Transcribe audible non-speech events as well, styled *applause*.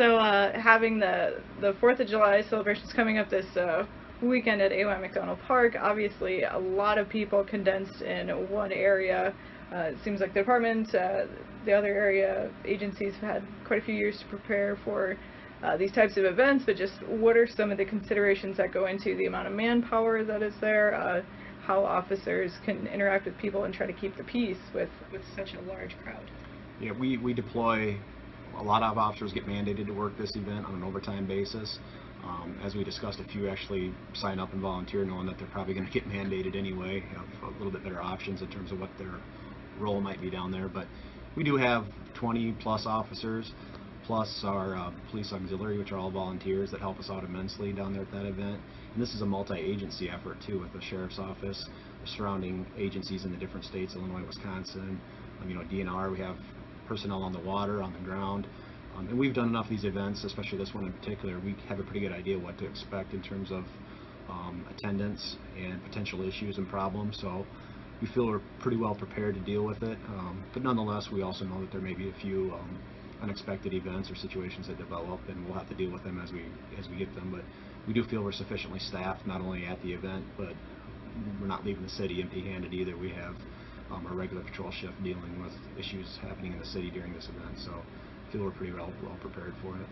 So uh, having the the Fourth of July celebrations coming up this uh, weekend at AY McDonald Park, obviously a lot of people condensed in one area. Uh, it seems like the department, uh, the other area agencies have had quite a few years to prepare for uh, these types of events, but just what are some of the considerations that go into the amount of manpower that is there, uh, how officers can interact with people and try to keep the peace with, with such a large crowd? Yeah, we, we deploy, a lot of officers get mandated to work this event on an overtime basis. Um, as we discussed, a few actually sign up and volunteer knowing that they're probably *laughs* going to get mandated anyway, have a little bit better options in terms of what their role might be down there. But we do have 20 plus officers, plus our uh, police auxiliary, which are all volunteers that help us out immensely down there at that event. And this is a multi-agency effort too with the sheriff's office, the surrounding agencies in the different states, Illinois, Wisconsin, um, you know, DNR, we have personnel on the water, on the ground. Um, and we've done enough of these events, especially this one in particular, we have a pretty good idea what to expect in terms of um, attendance and potential issues and problems. So we feel we're pretty well prepared to deal with it. Um, but nonetheless, we also know that there may be a few um, unexpected events or situations that develop, and we'll have to deal with them as we as we get them. But we do feel we're sufficiently staffed, not only at the event, but we're not leaving the city empty-handed either. We have um, our regular patrol shift dealing with issues happening in the city during this event, so I feel we're pretty well, well prepared for it.